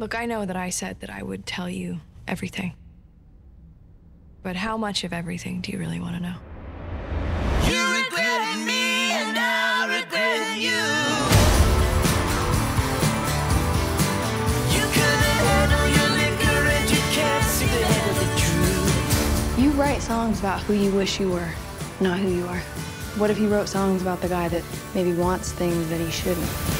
Look, I know that I said that I would tell you everything. But how much of everything do you really want to know? You regretted me and I regret you. You couldn't handle your liquor and you can't see the end of the truth. You write songs about who you wish you were, not who you are. What if you wrote songs about the guy that maybe wants things that he shouldn't?